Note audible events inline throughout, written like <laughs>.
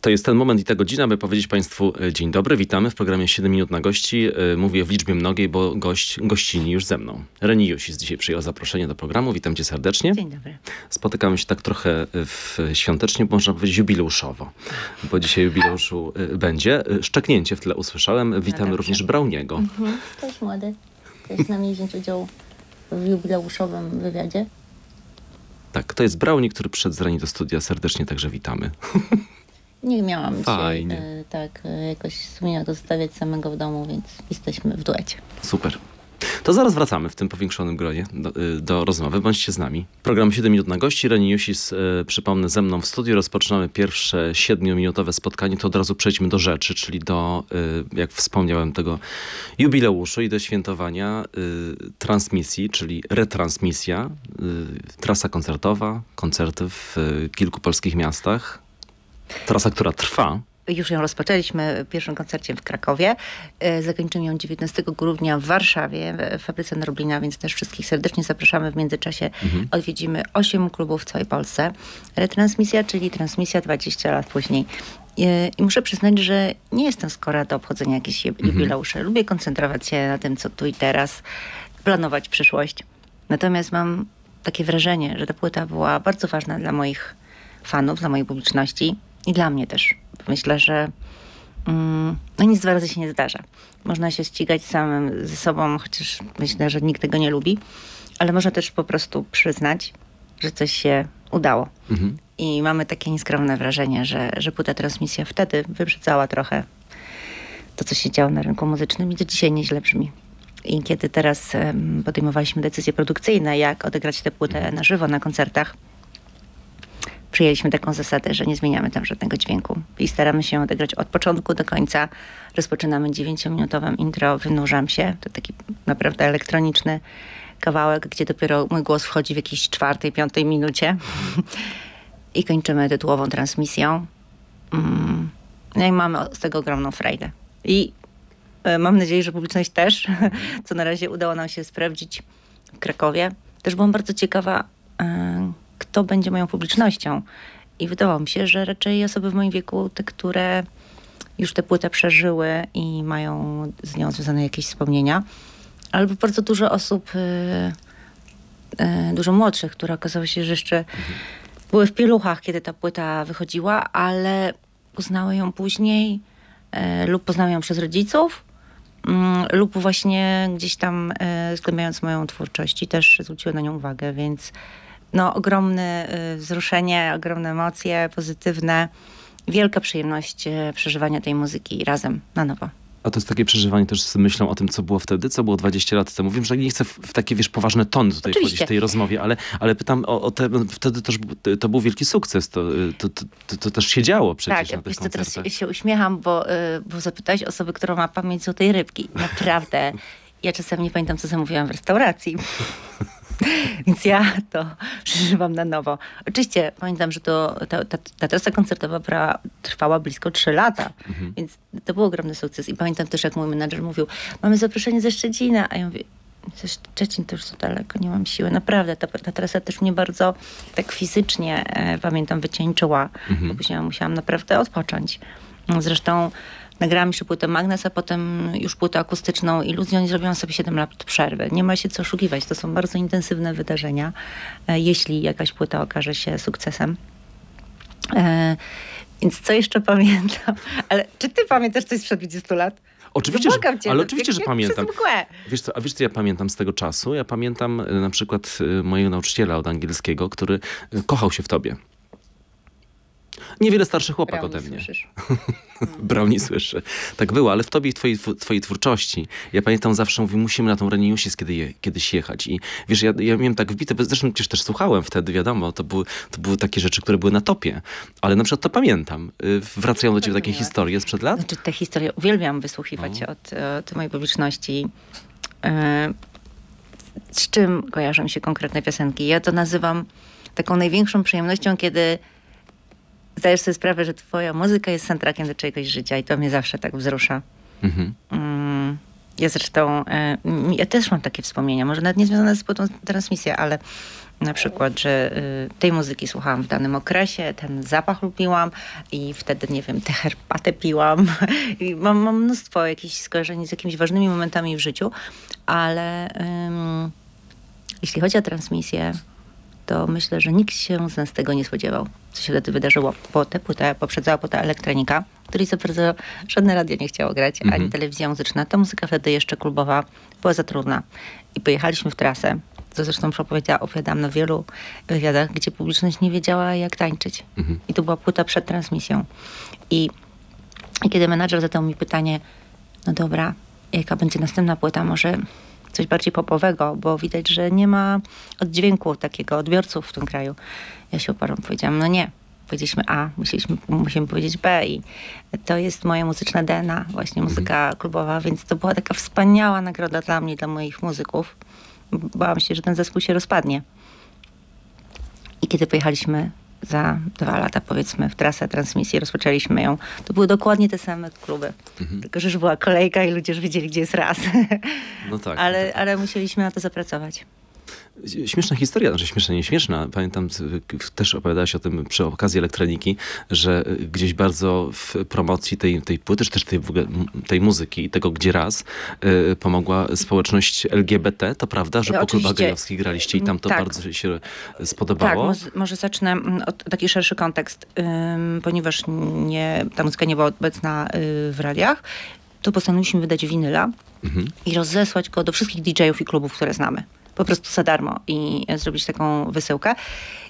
To jest ten moment i ta godzina, by powiedzieć Państwu e, dzień dobry. Witamy w programie 7 minut na gości. E, mówię w liczbie mnogiej, bo gość, gościni już ze mną. Reni Jusis dzisiaj przyjął zaproszenie do programu. Witam Cię serdecznie. Dzień dobry. Spotykamy się tak trochę w, świątecznie, można powiedzieć jubileuszowo, bo dzisiaj jubileuszu e, będzie. Szczeknięcie w tle usłyszałem. Witamy No również Brauniego. Mhm. Cześć młody. Chcesz z nami wziąć udział w jubileuszowym wywiadzie? Tak, to jest Brownie, który przyszedł z Reni do studia. Serdecznie także witamy. <laughs> Nie miałam Fajnie. dzisiaj e, tak e, jakoś sumienia zostawiać samego w domu, więc jesteśmy w duecie. Super. To zaraz wracamy w tym powiększonym gronie do, y, do rozmowy. Bądźcie z nami. Program 7 minut na gości. Reni Jusis, y, przypomnę, ze mną w studiu. Rozpoczynamy pierwsze 7-minutowe spotkanie. To od razu przejdźmy do rzeczy, czyli do, y, jak wspomniałem, tego jubileuszu i do świętowania y, transmisji, czyli retransmisja. Trasa koncertowa, koncerty w kilku polskich miastach. Trasa, która trwa. Już ją rozpoczęliśmy pierwszym koncerciem w Krakowie. E, Zakończymy ją 19 grudnia w Warszawie, w fabryce Norblina, więc też wszystkich serdecznie zapraszamy. W międzyczasie odwiedzimy 8 klubów w całej Polsce. Retransmisja, czyli transmisja 20 lat później. E, I muszę przyznać, że nie jestem skora do obchodzenia jakichś ju- jubileuszy. Lubię koncentrować się na tym, co tu i teraz, planować przyszłość. Natomiast mam takie wrażenie, że ta płyta była bardzo ważna dla moich fanów, dla mojej publiczności i dla mnie też. Myślę, że mm, no nic dwa razy się nie zdarza. Można się ścigać samym ze sobą, chociaż myślę, że nikt tego nie lubi, ale można też po prostu przyznać, że coś się udało. Mhm. I mamy takie nieskromne wrażenie, że, że płyta transmisja wtedy wyprzedzała trochę to, co się działo na rynku muzycznym i do dzisiaj nieźle brzmi. I kiedy teraz podejmowaliśmy decyzje produkcyjne, jak odegrać tę płytę na żywo na koncertach, przyjęliśmy taką zasadę, że nie zmieniamy tam żadnego dźwięku i staramy się odegrać od początku do końca. Rozpoczynamy dziewięciominutowym intro, wynurzam się. To taki naprawdę elektroniczny kawałek, gdzie dopiero mój głos wchodzi w jakiejś czwartej, piątej minucie. I kończymy tytułową transmisją. Mm. No i mamy z tego ogromną frajdę. I e, mam nadzieję, że publiczność też, <laughs> co na razie udało nam się sprawdzić w Krakowie. Też byłam bardzo ciekawa, e, kto będzie moją publicznością. I wydawało mi się, że raczej osoby w moim wieku, te, które już tę płytę przeżyły i mają z nią związane jakieś wspomnienia, albo bardzo dużo osób e, e, dużo młodszych, które okazało się, że jeszcze były w pieluchach, kiedy ta płyta wychodziła, ale uznały ją później e, lub poznały ją przez rodziców, mm, lub właśnie gdzieś tam zgłębiając moją twórczość i też zwróciły na nią uwagę, więc no ogromne e, wzruszenie, ogromne emocje pozytywne, wielka przyjemność e, przeżywania tej muzyki razem na nowo. A to jest takie przeżywanie też z myślą o tym, co było wtedy, co było 20 lat temu. Wiem, że nie chcę w, w takie, wiesz, poważne tony tutaj Oczywiście. wchodzić w tej rozmowie, ale, ale pytam o, o te, wtedy też to był wielki sukces. To, to, to, to, to też się działo przecież na Tak, tych wiesz teraz się, się uśmiecham, bo, y, bo zapytałeś osobę, która ma pamięć złotej rybki. Naprawdę. <laughs> Ja czasem nie pamiętam, co zamówiłam w restauracji. <laughs> <laughs> Więc ja to przeżywam na nowo. Oczywiście pamiętam, że to, ta, ta, ta trasa koncertowa trwała blisko 3 lata, więc to był ogromny sukces. I pamiętam też, jak mój menadżer mówił, mamy zaproszenie ze Szczecina, a ja mówię, ze Szczecin to już za daleko, nie mam siły. Naprawdę, ta, ta trasa też mnie bardzo tak fizycznie, e, pamiętam, wycieńczyła, bo później musiałam naprawdę odpocząć. Zresztą nagrałam jeszcze płytę Magnes, a potem już płytę akustyczną Iluzjon i zrobiłam sobie 7 lat przerwy. Nie ma się co oszukiwać, to są bardzo intensywne wydarzenia, e, jeśli jakaś płyta okaże się sukcesem. E, więc co jeszcze <laughs> pamiętam? Ale czy ty pamiętasz coś sprzed 20 lat? Oczywiście, No że, ale no, oczywiście, że pamiętam. Wiesz co, a wiesz co ja pamiętam z tego czasu? Ja pamiętam y, na przykład mojego nauczyciela od angielskiego, który kochał się w tobie. Niewiele starszy chłopak Brownie, ode mnie. słyszysz? <laughs> Brownie słyszy. Tak było, ale w tobie i w twojej, tw- twojej twórczości. Ja pamiętam zawsze mówię, musimy na tą Reniusis kiedy je, kiedyś jechać. I wiesz, ja, ja miałem tak wbite, bo zresztą przecież też słuchałem wtedy, wiadomo, to były, to były takie rzeczy, które były na topie. Ale na przykład to pamiętam. Y, Wracają do ciebie takie historie sprzed lat? Znaczy te historie uwielbiam wysłuchiwać od, od mojej publiczności. E, Z czym kojarzą się konkretne piosenki? Ja to nazywam taką największą przyjemnością, kiedy zdajesz sobie sprawę, że twoja muzyka jest soundtrackiem do czegoś życia i to mnie zawsze tak wzrusza. Mhm. Mm, Ja zresztą, e, ja też mam takie wspomnienia, może nawet nie związane z płytą transmisję, ale na przykład, że y, tej muzyki słuchałam w danym okresie, ten zapach lubiłam i wtedy, nie wiem, tę herbatę piłam. <laughs> I mam, mam mnóstwo jakichś skojarzeń z jakimiś ważnymi momentami w życiu, ale jeśli chodzi o transmisję, to myślę, że nikt się z nas tego nie spodziewał, co się wtedy wydarzyło. Po tę płytę poprzedzała płyta elektronika, której za bardzo żadne radio nie chciało grać, mhm. ani telewizja muzyczna. Ta muzyka wtedy jeszcze klubowa była za trudna. I pojechaliśmy w trasę to zresztą opowiadałam na wielu wywiadach, gdzie publiczność nie wiedziała, jak tańczyć. Mhm. I to była płyta przed transmisją. I kiedy menadżer zadał mi pytanie, no dobra, jaka będzie następna płyta, może coś bardziej popowego, bo widać, że nie ma oddźwięku takiego odbiorców w tym kraju. Ja się uparłam, powiedziałam, no nie. Powiedzieliśmy A, musieliśmy, musimy powiedzieć B i to jest moja muzyczna DNA, właśnie muzyka mhm. klubowa, więc to była taka wspaniała nagroda dla mnie, dla moich muzyków bałam się, że ten zespół się rozpadnie. I kiedy pojechaliśmy za dwa lata, powiedzmy, w trasę transmisji, rozpoczęliśmy ją, to były dokładnie te same kluby. Mhm. Tylko, że już była kolejka i ludzie już wiedzieli, gdzie jest raz. No tak. <laughs> ale, no tak. ale musieliśmy na to zapracować. Śmieszna historia, znaczy śmieszna, nie śmieszna. Pamiętam, też opowiadałaś o tym przy okazji elektroniki, że gdzieś bardzo w promocji tej, tej płyty, czy też tej, tej muzyki i tego Gdzie Raz y, pomogła społeczność LGBT. To prawda, że no, po klubach gejowskich graliście i tam to tak. bardzo się spodobało? Tak, może, zacznę od taki szerszy kontekst. Ym, ponieważ nie, ta muzyka nie była obecna y, w radiach, to postanowiliśmy wydać winyla mhm. i rozesłać go do wszystkich DJ-ów i klubów, które znamy po prostu za darmo i zrobić taką wysyłkę.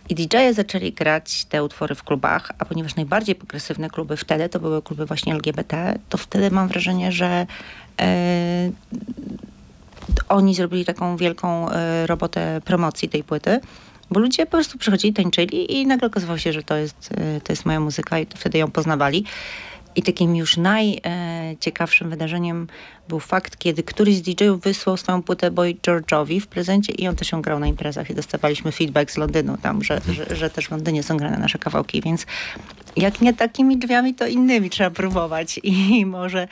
I DJ-e zaczęli grać te utwory w klubach, a ponieważ najbardziej progresywne kluby wtedy to były kluby właśnie LGBT, to wtedy mam wrażenie, że e, oni zrobili taką wielką e, robotę promocji tej płyty. Bo ludzie po prostu przychodzili, tańczyli i nagle okazywało się, że to jest, e, to jest moja muzyka i wtedy ją poznawali. I takim już najciekawszym wydarzeniem był fakt, kiedy któryś z DJ-ów wysłał swoją płytę Boy George'owi w prezencie i on też ją grał na imprezach i dostawaliśmy feedback z Londynu tam, że, że, że też w Londynie są grane nasze kawałki, więc jak nie takimi drzwiami, to innymi trzeba próbować i może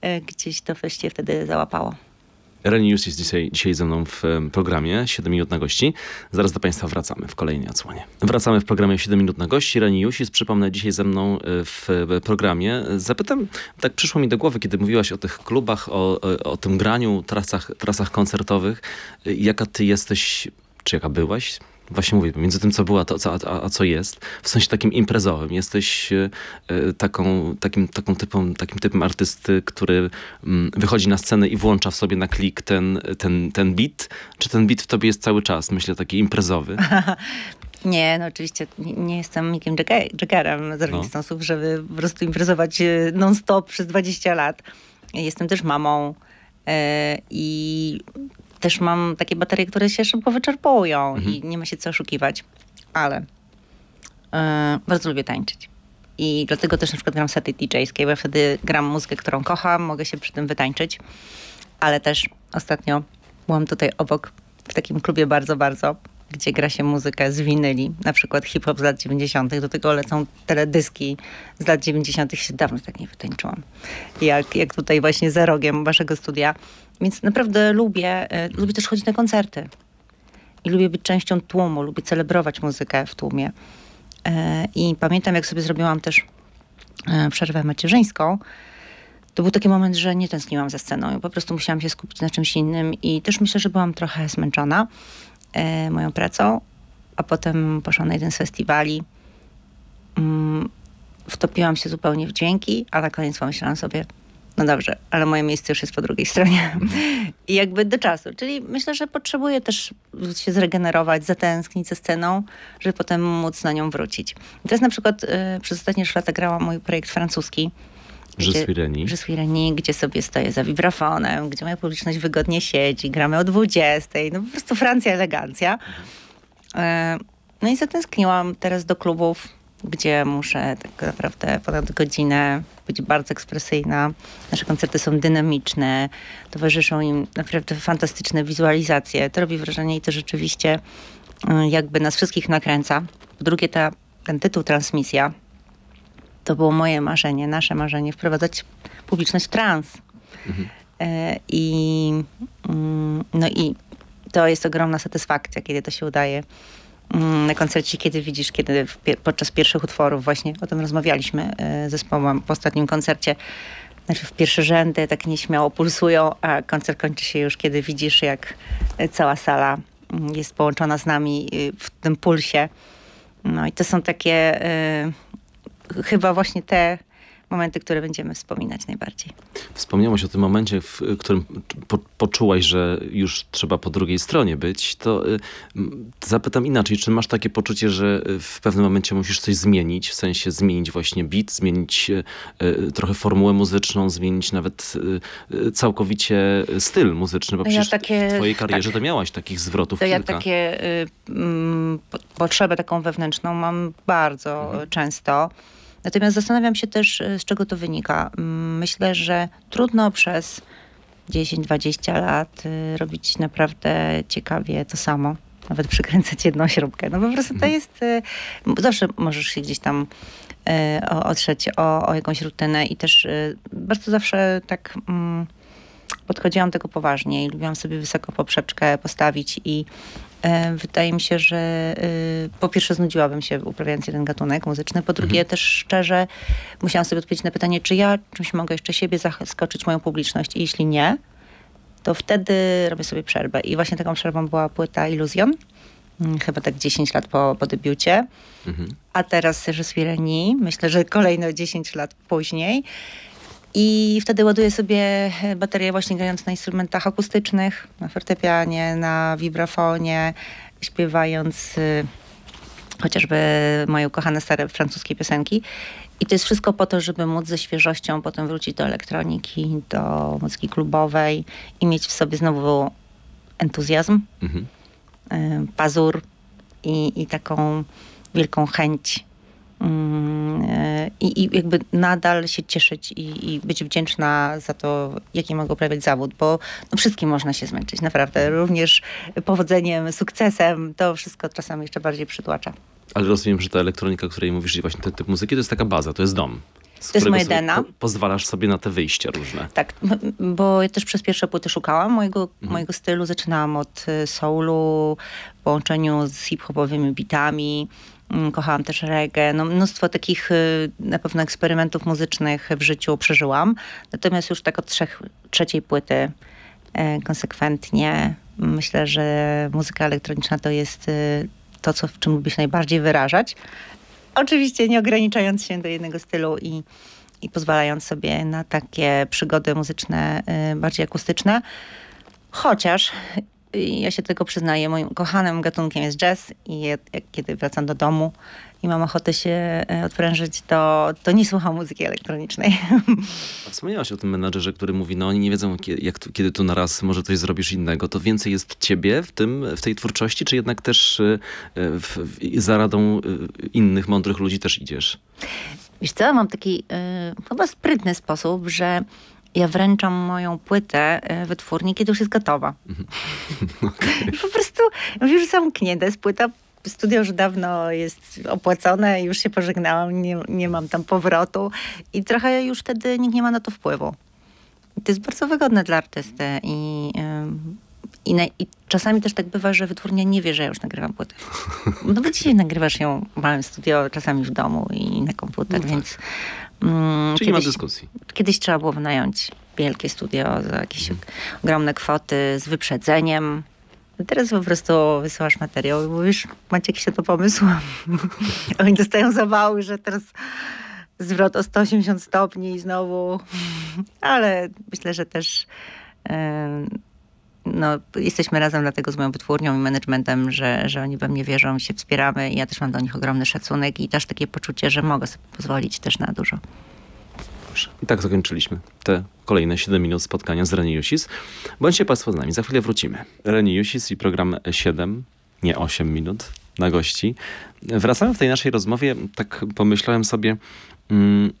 e, gdzieś to wreszcie wtedy załapało. Reni News jest dzisiaj, dzisiaj ze mną w programie 7 minut na gości. Zaraz do Państwa wracamy w kolejnej odsłonie. Wracamy w programie 7 minut na gości. Reni jest, przypomnę, dzisiaj ze mną e, w programie. Zapytam, tak przyszło mi do głowy, kiedy mówiłaś o tych klubach, o, o tym graniu, trasach, trasach koncertowych. Jaka ty jesteś, czy jaka byłaś? Właśnie mówię, między tym, co była, to, co, a, a, co jest, w sensie takim imprezowym. Jesteś e, taką, takim, taką typem, takim typem artysty, który mm, wychodzi na scenę i włącza w sobie na klik ten, ten, ten beat, czy ten beat w tobie jest cały czas, myślę, taki imprezowy? <laughs> Nie, no oczywiście nie, nie jestem Mickiem Jaggerem z Rolling no. żeby po prostu imprezować e, non-stop przez 20 lat. Jestem też mamą yy, i też mam takie baterie, które się szybko wyczerpują mhm. i nie ma się co oszukiwać. Ale yy, bardzo lubię tańczyć. I dlatego też na przykład gram sety DJ-skie, bo ja wtedy gram muzykę, którą kocham, mogę się przy tym wytańczyć. Ale też ostatnio byłam tutaj obok w takim klubie bardzo, bardzo, gdzie gra się muzykę z winyli, na przykład hip-hop z lat 90. Do tego lecą teledyski z lat 90. się dawno tak nie wytańczyłam. Jak, jak tutaj właśnie za rogiem waszego studia. Więc naprawdę lubię, e, lubię też chodzić na koncerty. I lubię być częścią tłumu, lubię celebrować muzykę w tłumie. E, I pamiętam, jak sobie zrobiłam też e, przerwę macierzyńską, to był taki moment, że nie tęskniłam za sceną. Po prostu musiałam się skupić na czymś innym i też myślę, że byłam trochę zmęczona moją pracą, a potem poszłam na jeden z festiwali. Mm, wtopiłam się zupełnie w dźwięki, a na koniec pomyślałam sobie, no dobrze, ale moje miejsce już jest po drugiej stronie. <laughs> I jakby do czasu. Czyli myślę, że potrzebuję też się zregenerować, zatęsknić ze sceną, żeby potem móc na nią wrócić. I teraz na przykład y, przez ostatnie 3 lata grałam mój projekt francuski. Je suis Reni. gdzie sobie stoję za wibrafonem, gdzie moja publiczność wygodnie siedzi, gramy o 20. No po prostu Francja, elegancja. Y, no i zatęskniłam teraz do klubów gdzie muszę tak naprawdę ponad godzinę być bardzo ekspresyjna. Nasze koncerty są dynamiczne, towarzyszą im naprawdę fantastyczne wizualizacje. To robi wrażenie i to rzeczywiście y, jakby nas wszystkich nakręca. Po drugie, ta, ten tytuł transmisja to było moje marzenie, nasze marzenie, wprowadzać publiczność w trans. Mhm. I, mm, no i to jest ogromna satysfakcja, kiedy to się udaje mm, na koncercie, kiedy widzisz, kiedy podczas pierwszych utworów właśnie o tym rozmawialiśmy z zespołem po ostatnim koncercie, najpierw pierwsze rzędy tak nieśmiało pulsują, a koncert kończy się już, kiedy widzisz, jak cała sala mm, jest połączona z nami y, w tym pulsie. No i to są takie y, chyba właśnie te momenty, które będziemy wspominać najbardziej. Wspomniałaś o tym momencie, w którym po, poczułaś, że już trzeba po drugiej stronie być, to y, zapytam inaczej, czy masz takie poczucie, że w pewnym momencie musisz coś zmienić, w sensie zmienić właśnie beat, zmienić y, y, trochę formułę muzyczną, zmienić nawet całkowicie styl muzyczny, bo no przecież ja takie, w twojej karierze tak, to miałaś takich zwrotów to kilka. Ja takie y, mm, potrzebę taką wewnętrzną mam bardzo mhm. często. Natomiast zastanawiam się też, e, z czego to wynika. Mm, myślę, że trudno przez 10-20 lat e, robić naprawdę ciekawie to samo. Nawet <laughs> przykręcać jedną śrubkę. No po prostu to mhm. jest... E, zawsze możesz się gdzieś tam otrzeć o, o jakąś rutynę i też bardzo zawsze tak mm, podchodziłam tego poważnie i lubiłam sobie wysoko poprzeczkę postawić i E, wydaje mi się, że e, po pierwsze znudziłabym się uprawiając jeden gatunek muzyczny, po drugie mhm. też szczerze musiałam sobie odpowiedzieć na pytanie, czy ja czymś mogę jeszcze siebie zaskoczyć moją publiczność i jeśli nie, to wtedy robię sobie przerwę. I właśnie taką przerwą była płyta Illusion, mm, chyba tak 10 lat po, po debiucie. Mhm. A teraz reżyser myślę, że kolejne 10 lat później. I wtedy ładuję sobie baterię właśnie grając na instrumentach akustycznych, na fortepianie, na vibrafonie, śpiewając y, chociażby moje ukochane stare francuskie piosenki. I to jest wszystko po to, żeby móc ze świeżością potem wrócić do elektroniki, do muzyki klubowej i mieć w sobie znowu entuzjazm, mhm. y, pazur i, i taką wielką chęć e, I, I, jakby nadal się cieszyć i, i, być wdzięczna za to, jaki mogę uprawiać zawód, bo no wszystkim można się zmęczyć, naprawdę. Również powodzeniem, sukcesem, to wszystko czasami jeszcze bardziej przytłacza. Ale rozumiem, że ta elektronika, o której mówisz, i właśnie ten typ muzyki, to jest taka baza, to jest dom. To jest moje DNA. Po, pozwalasz sobie na te wyjścia różne. Tak, bo ja też przez pierwsze płyty szukałam mojego, mhm. mojego stylu. Zaczynałam od y, soulu w połączeniu z hip-hopowymi bitami. Mm, kochałam też reggae. No, mnóstwo takich y, na pewno eksperymentów muzycznych w życiu przeżyłam. Natomiast już tak od trzech, trzeciej płyty e, konsekwentnie myślę, że muzyka elektroniczna to jest y, to, co, w czym lubię się najbardziej wyrażać. Oczywiście nie ograniczając się do jednego stylu i, i pozwalając sobie na takie przygody muzyczne y, bardziej akustyczne. Chociaż ja się tego przyznaję, moim kochanym gatunkiem jest jazz i kiedy wracam do domu i mam ochotę się e, odprężyć, to, to nie słucham muzyki elektronicznej. <laughs> A wspomniałaś o tym menadżerze, który mówi, no oni nie wiedzą, jak, kiedy tu na raz może coś zrobisz innego. To więcej jest ciebie w, tym, w tej twórczości, czy jednak też e, w, w, za radą e, innych mądrych ludzi też idziesz? Wiesz co, mam taki y, chyba sprytny sposób, że ja wręczam moją płytę e, wytwórni, kiedy już jest gotowa. <laughs> Okay. <laughs> po prostu że zamknięta jest płyta. Studio już dawno jest opłacone, już się pożegnałam, nie, nie mam tam powrotu i trochę już wtedy nikt nie ma na to wpływu. I to jest bardzo wygodne dla artysty i, i, na, i, czasami też tak bywa, że wytwórnia nie wie, że ja już nagrywam płytę. <laughs> No bo dzisiaj nagrywasz ją w małym studio, czasami w domu i na komputer, no tak. więc Czyli kiedyś, ma dyskusji. Kiedyś trzeba było wynająć wielkie studio za jakieś mm. ogromne kwoty z wyprzedzeniem. Teraz po prostu wysyłasz materiał i mówisz, macie jakiś to pomysł? <laughs> Oni dostają zawały, że teraz zwrot o 180 stopni i znowu. <laughs> Ale myślę, że też no, jesteśmy razem dlatego z moją wytwórnią i managementem, że, że oni we mnie wierzą, się wspieramy i ja też mam do nich ogromny szacunek i też takie poczucie, że mogę sobie pozwolić też na dużo. I tak zakończyliśmy te kolejne 7 minut spotkania z Reni Jusis. Bądźcie Państwo z nami, za chwilę wrócimy. Reni Jusis i program 7, nie 8 minut na gości. Wracamy w tej naszej rozmowie, tak pomyślałem sobie, mm,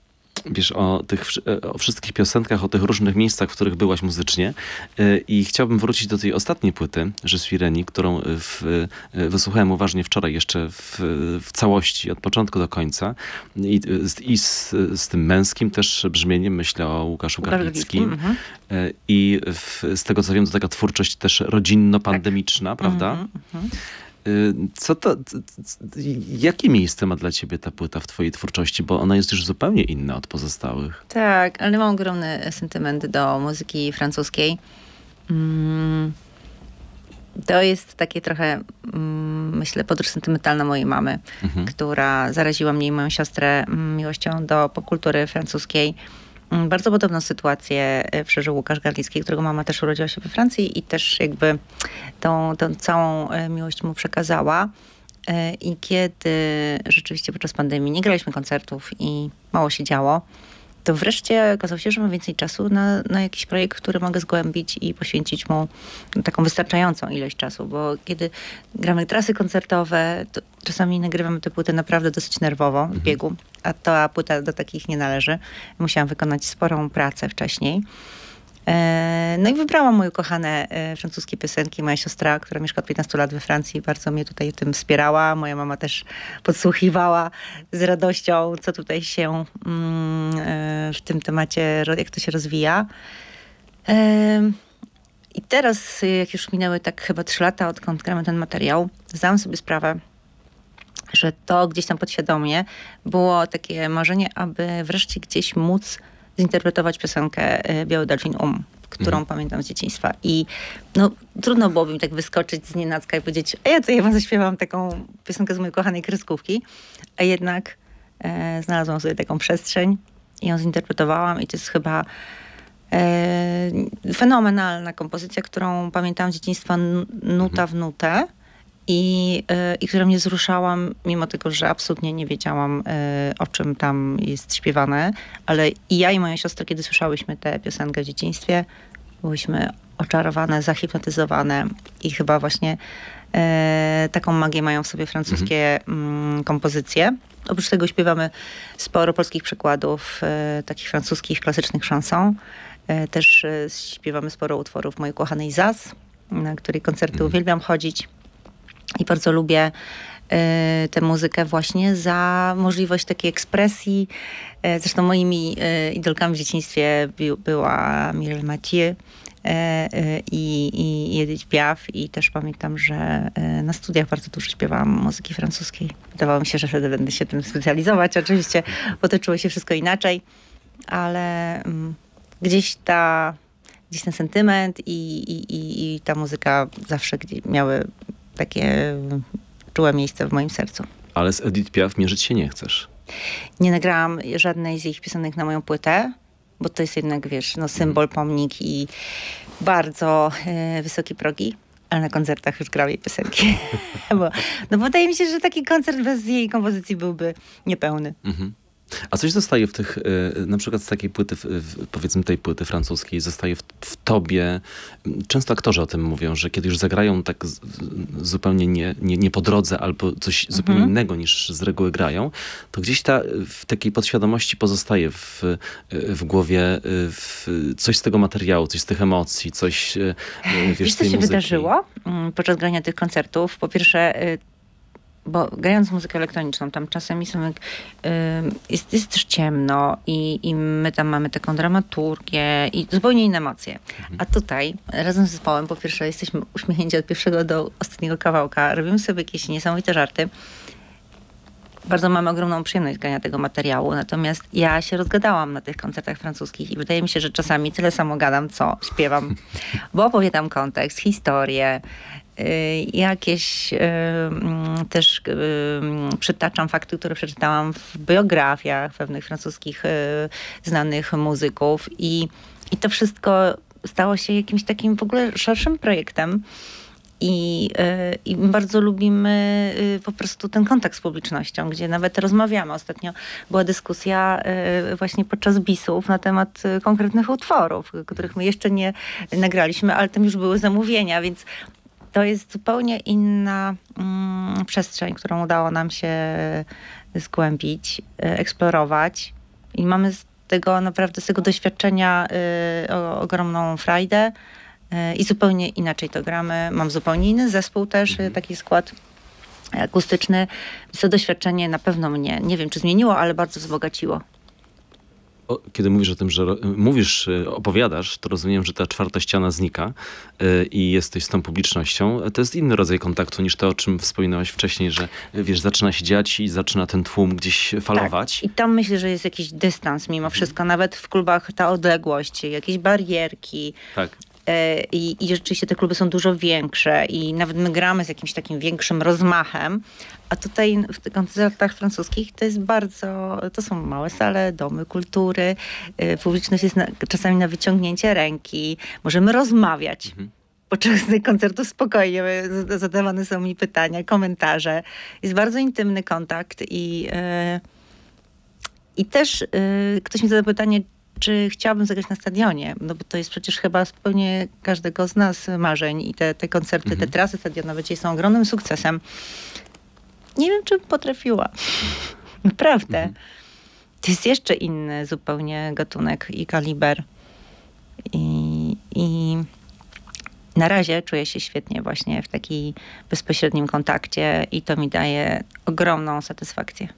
wiesz, o tych o wszystkich piosenkach, o tych różnych miejscach, w których byłaś muzycznie y, i chciałbym wrócić do tej ostatniej płyty, Je suis Reni, którą w, y, wysłuchałem uważnie wczoraj jeszcze w, w całości, od początku do końca i, i z, z tym męskim też brzmieniem, myślę o Łukaszu Garlickim mhm. i w, z tego co wiem, to taka twórczość też rodzinno-pandemiczna, tak. prawda? Mhm. Y, co to, jakie miejsce ma dla ciebie ta płyta w twojej twórczości? Bo ona jest już zupełnie inna od pozostałych. Tak, ale mam ogromny sentyment do muzyki francuskiej. Mm, to jest takie trochę, mm, myślę, podróż sentymentalna mojej mamy, mhm. która zaraziła mnie i moją siostrę mm, miłością do popkultury francuskiej. Mm, bardzo podobną sytuację e, przeżył Łukasz Garlicki, którego mama też urodziła się we Francji i też jakby tą, tą całą e, miłość mu przekazała. E, I kiedy rzeczywiście podczas pandemii nie graliśmy koncertów i mało się działo, to wreszcie okazało się, że mam więcej czasu na, na jakiś projekt, który mogę zgłębić i poświęcić mu taką wystarczającą ilość czasu, bo kiedy gramy trasy koncertowe, to czasami nagrywamy te płyty naprawdę dosyć nerwowo w mhm. biegu, a ta płyta do takich nie należy. Musiałam wykonać sporą pracę wcześniej. E, no i wybrałam moje ukochane e, francuskie piosenki. Moja siostra, która mieszka od 15 lat we Francji, bardzo mnie tutaj tym wspierała. Moja mama też podsłuchiwała z radością, co tutaj się mm, e, w tym temacie, jak to się rozwija. I teraz, jak już minęły tak chyba trzy lata, odkąd gramy ten materiał, zdałam sobie sprawę, że to gdzieś tam podświadomie było takie marzenie, aby wreszcie gdzieś móc zinterpretować piosenkę e, Biały Delfin Um, którą mhm. pamiętam z dzieciństwa. I no, trudno byłoby mi tak wyskoczyć z nienacka i powiedzieć, a ja ja wam zaśpiewam taką piosenkę z mojej kochanej kreskówki. A jednak e, znalazłam sobie taką przestrzeń i ją zinterpretowałam i to jest chyba e, fenomenalna kompozycja, którą pamiętam z dzieciństwa nuta mhm. w nutę i, e, i która mnie wzruszała, mimo tego, że absolutnie nie wiedziałam, e, o czym tam jest śpiewane. Ale i ja i moja siostra, kiedy słyszałyśmy tę piosenkę w dzieciństwie, byłyśmy oczarowane, zahipnotyzowane i chyba właśnie e, taką magię mają w sobie francuskie mhm. mm, kompozycje. Oprócz tego śpiewamy sporo polskich przykładów, e, takich francuskich klasycznych chanson. E, też e, śpiewamy sporo utworów mojej kochanej Zaz, na której koncerty mhm. uwielbiam chodzić. I bardzo lubię y, tę muzykę właśnie za możliwość takiej ekspresji. Y, zresztą moimi y, idolkami w dzieciństwie była Mireille Mathieu i, i Edith Piaf i też pamiętam, że na studiach bardzo dużo śpiewałam muzyki francuskiej. Wydawało mi się, że wtedy będę się tym specjalizować. <laughs> Oczywiście potoczyło się wszystko inaczej, ale um, gdzieś ta gdzieś ten sentyment i, i, i, i ta muzyka zawsze miały takie czułe miejsce w moim sercu. Ale z Edith Piaf mierzyć się nie chcesz? Nie nagrałam żadnej z ich piosenek na moją płytę, bo to jest jednak, wiesz, no, symbol, pomnik i bardzo e, wysokie progi. Ale na koncertach już grał jej piosenki. <laughs> <laughs> bo, no wydaje mi się, że taki koncert bez jej kompozycji byłby niepełny. Mhm. A coś zostaje w tych, y, na przykład z takiej płyty, powiedzmy tej płyty francuskiej, zostaje w, w, tobie. Często aktorzy o tym mówią, że kiedy już zagrają tak zupełnie nie, nie, nie po drodze albo coś mhm. zupełnie innego niż z reguły grają, to gdzieś ta w takiej podświadomości pozostaje w, w głowie w coś z tego materiału, coś z tych emocji, coś wiesz, wiesz co się muzyki. wydarzyło mm, podczas grania tych koncertów? Po pierwsze bo grając muzykę elektroniczną, tam czasami są, jest, jest też ciemno i, i my tam mamy taką dramaturgię i zupełnie inne emocje. A tutaj razem z zespołem, po pierwsze jesteśmy uśmiechnięci od pierwszego do ostatniego kawałka, robimy sobie jakieś niesamowite żarty. Bardzo mamy ogromną przyjemność grania tego materiału, natomiast ja się rozgadałam na tych koncertach francuskich i wydaje mi się, że czasami tyle samo gadam, co śpiewam, bo opowiadam kontekst, historię, jakieś y, mm, też y, przytaczam fakty, które przeczytałam w biografiach pewnych francuskich znanych muzyków i, i to wszystko stało się jakimś takim w ogóle szerszym projektem. I, I, bardzo lubimy po prostu ten kontakt z publicznością, gdzie nawet rozmawiamy. Ostatnio była dyskusja właśnie podczas bisów na temat konkretnych utworów, których my jeszcze nie nagraliśmy, ale tam już były zamówienia, więc to jest zupełnie inna mm, przestrzeń, którą udało nam się zgłębić, e, eksplorować. I mamy tego naprawdę, z tego doświadczenia y, o, ogromną frajdę y, i zupełnie inaczej to gramy. Mam zupełnie inny zespół też, taki skład akustyczny. To doświadczenie na pewno mnie, nie wiem czy zmieniło, ale bardzo wzbogaciło kiedy mówisz o tym, że mówisz, y, opowiadasz, to rozumiem, że ta czwarta ściana znika y, i jesteś z tą publicznością. To jest inny rodzaj kontaktu niż to, o czym wspominałaś wcześniej, że wiesz, zaczyna się dziać i zaczyna ten tłum gdzieś falować. Tak. I tam myślę, że jest jakiś dystans mimo wszystko. Nawet w klubach ta odległość, jakieś barierki. Tak. E, I, I rzeczywiście te kluby są dużo większe i nawet my gramy z jakimś takim większym rozmachem, a tutaj w tych koncertach francuskich to jest bardzo, to są małe sale, domy kultury, e, publiczność jest na, czasami na wyciągnięcie ręki, możemy rozmawiać. Mhm. Podczas tych koncertów spokojnie zadawane są mi pytania, komentarze. Jest bardzo intymny kontakt i, yy, i też ktoś mi zada pytanie, czy chciałabym zagrać na stadionie, no bo to jest przecież chyba spełnienie każdego z nas marzeń i te, te koncerty, mhm. te trasy stadionowe dzisiaj są ogromnym sukcesem. Nie wiem, czy potrafiła. <laughs> Naprawdę. Mhm. To jest jeszcze inny zupełnie gatunek i kaliber. I, I na razie czuję się świetnie właśnie w takim bezpośrednim kontakcie i to mi daje ogromną satysfakcję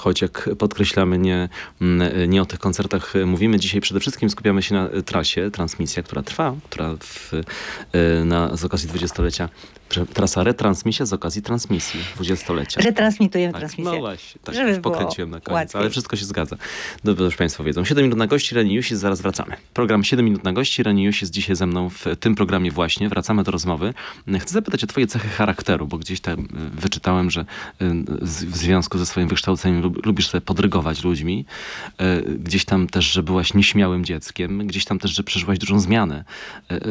choć jak podkreślamy, nie, mm, nie o tych koncertach mówimy. Dzisiaj przede wszystkim skupiamy się na trasie, transmisja, która trwa, która w, e, na, z okazji dwudziestolecia trasa retransmisja z okazji transmisji dwudziestolecia. Retransmitujemy tak, transmisję. No właśnie, tak Żeby pokręciłem na koniec, łatwiej. ale wszystko się zgadza. Dobrze, już Państwo wiedzą. 7 minut na gości, Reni Jusis, zaraz wracamy. Program 7 minut na gości, Reni Jusis dzisiaj ze mną w tym programie właśnie. Wracamy do rozmowy. Chcę zapytać o twoje cechy charakteru, bo gdzieś tam y, wyczytałem, że y, w związku ze swoim wykształceniem lubisz sobie podrygować ludźmi. Y, gdzieś tam też, że byłaś nieśmiałym dzieckiem. Gdzieś tam też, że przeżyłaś dużą zmianę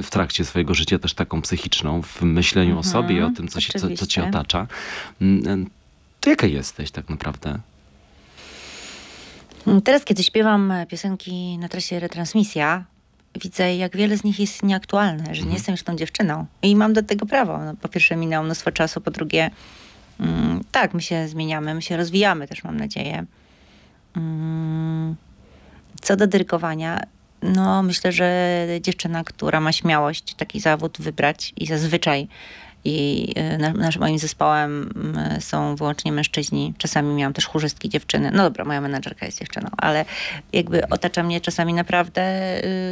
w trakcie swojego życia, też taką psychiczną, w myśleniu mhm. o sobie i o tym, co, się, co, co cię otacza. To jaka jesteś tak naprawdę? Teraz, kiedy śpiewam piosenki na trasie retransmisja, widzę, jak wiele z nich jest nieaktualne, że nie mhm. jestem już tą dziewczyną. I mam do tego prawo. No, po pierwsze, minęło mnóstwo czasu, po drugie, tak, my się zmieniamy, my się rozwijamy też, mam nadzieję. Mm, co do dyrykowania, no myślę, że dziewczyna, która ma śmiałość taki zawód wybrać i zazwyczaj i e, naszym moim zespołem są wyłącznie mężczyźni. Czasami miałam też chórzystki dziewczyny. No dobra, moja menadżerka jest dziewczyną, ale jakby otacza mnie czasami naprawdę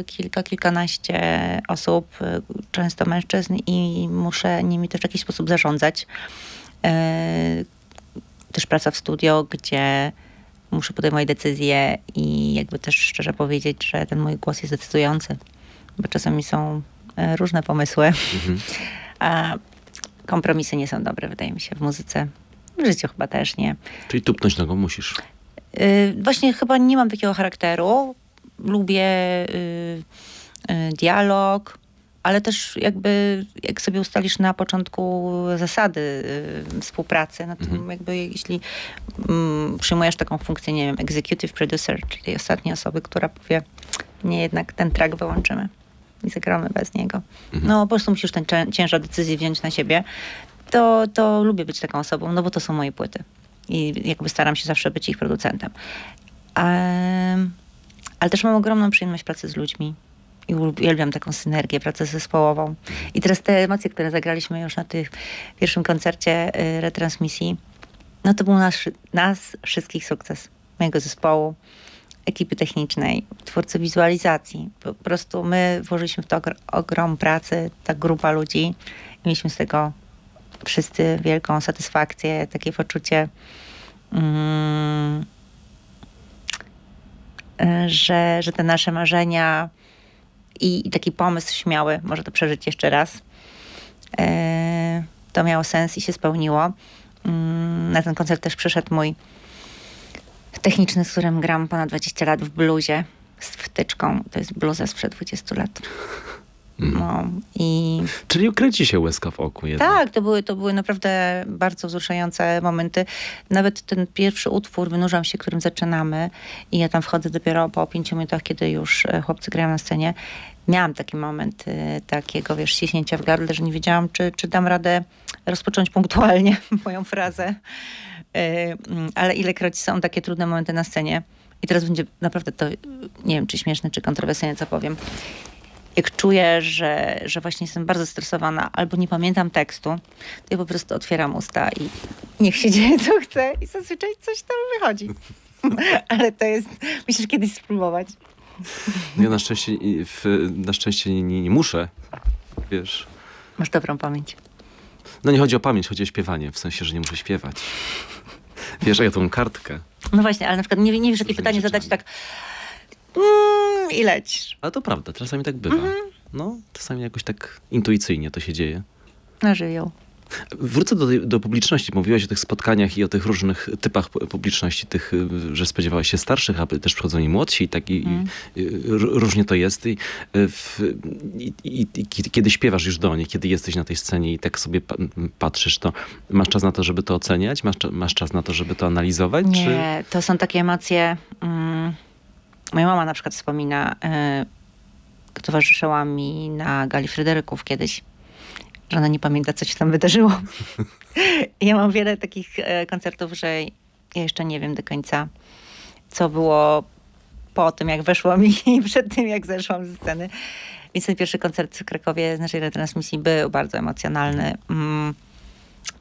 y, kilka, kilkanaście osób, y, często mężczyzn i muszę nimi też w jakiś sposób zarządzać. E, też praca w studio, gdzie muszę podejmować decyzje i jakby też szczerze powiedzieć, że ten mój głos jest decydujący, bo czasami są e, różne pomysły. Mhm. <laughs> A kompromisy nie są dobre, wydaje mi się, w muzyce. W życiu chyba też nie. Czyli tupnąć nogą musisz. Yy, właśnie chyba nie mam takiego charakteru. Lubię yy, yy, dialog, ale też jakby jak sobie ustalisz na początku zasady y, współpracy, no to mhm. jakby jeśli mm, przyjmujesz taką funkcję, nie wiem, executive producer, czyli tej ostatniej osoby, która powie, nie jednak ten track wyłączymy i zagramy bez niego. Mhm. No po prostu musisz ten ciężar decyzji wziąć na siebie. To, to lubię być taką osobą, no bo to są moje płyty. I jakby staram się zawsze być ich producentem. Um, ale też mam ogromną przyjemność pracy z ludźmi. I uwielbiam taką synergię, pracę zespołową. I teraz te emocje, które zagraliśmy już na tym pierwszym koncercie y, retransmisji, no to był nasz, nas wszystkich sukces. Mojego zespołu, ekipy technicznej, twórcy wizualizacji. Po prostu my włożyliśmy w to ogrom pracy, ta grupa ludzi i mieliśmy z tego wszyscy wielką satysfakcję, takie poczucie, mm, że, że te nasze marzenia i, i, taki pomysł śmiały, może to przeżyć jeszcze raz, e, to miało sens i się spełniło. Mm, na ten koncert też przyszedł mój techniczny, z którym gram ponad 20 lat w bluzie z wtyczką. To jest bluza sprzed 20 lat. No, i... Czyli kręci się łezka w oku jednak. Tak, to były, to były naprawdę bardzo wzruszające momenty. Nawet ten pierwszy utwór, Wynurzam się, którym zaczynamy i ja tam wchodzę dopiero po pięciu minutach, kiedy już e, chłopcy grają na scenie. Miałam taki moment y, takiego, wiesz, ściśnięcia w gardle, że nie wiedziałam, czy, czy dam radę rozpocząć punktualnie <laughs> moją frazę. Y, ale ilekroć są takie trudne momenty na scenie i teraz będzie naprawdę to, nie wiem, czy śmieszne, czy kontrowersyjne, co powiem jak czuję, że, że właśnie jestem bardzo stresowana albo nie pamiętam tekstu, to ja po prostu otwieram usta i niech się dzieje co chce i zazwyczaj coś tam wychodzi. <laughs> Ale to jest, musisz kiedyś spróbować. Ja na szczęście, w, na szczęście nie, nie, nie muszę, wiesz. Masz dobrą pamięć. No nie chodzi o pamięć, chodzi o śpiewanie, w sensie, że nie muszę śpiewać. Wiesz, a ja tą kartkę. No właśnie, ale na przykład nie, nie wiesz, jakie pytanie zadać tak mm, i lecisz. Ale to prawda, czasami tak bywa. Mhm. No, czasami jakoś tak intuicyjnie to się dzieje. Na żywioł. Wrócę do, do publiczności. Mówiłaś o tych spotkaniach i o tych różnych typach publiczności, tych, że spodziewałaś się starszych, a też przychodzą i młodsi i tak i, mm. i, różnie to jest. I, w, i, kiedy śpiewasz już do nich, kiedy jesteś na tej scenie i tak sobie patrzysz, to masz czas na to, żeby to oceniać? Masz, masz czas na to, żeby to analizować? Nie, czy... to są takie emocje... Mm Moja mama na przykład wspomina, yy, towarzyszyła mi na Gali Fryderyków kiedyś, że ona nie pamięta, co się tam wydarzyło. <laughs> ja mam wiele takich e, koncertów, że ja jeszcze nie wiem do końca, co było po tym, jak weszłam <laughs> i przed tym, jak zeszłam ze sceny. Więc ten pierwszy koncert w Krakowie z naszej retransmisji był bardzo emocjonalny. Mm.